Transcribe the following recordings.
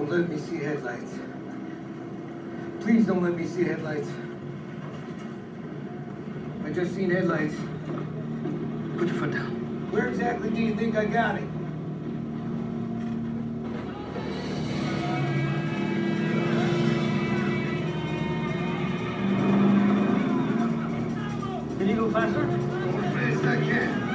Don't let me see headlights. Please don't let me see headlights. I just seen headlights. Put your foot down. Where exactly do you think I got it? Can you go faster? As fast as I can.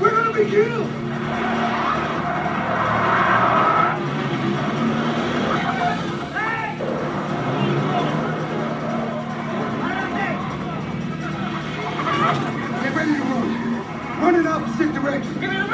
We're gonna be killed! Gonna be killed! Get